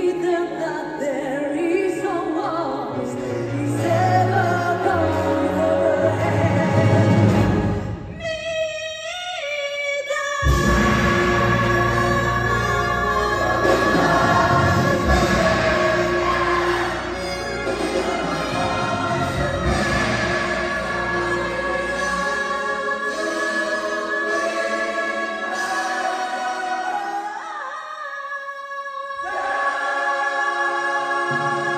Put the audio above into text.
breathe the Bye.